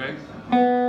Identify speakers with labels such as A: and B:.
A: Greg?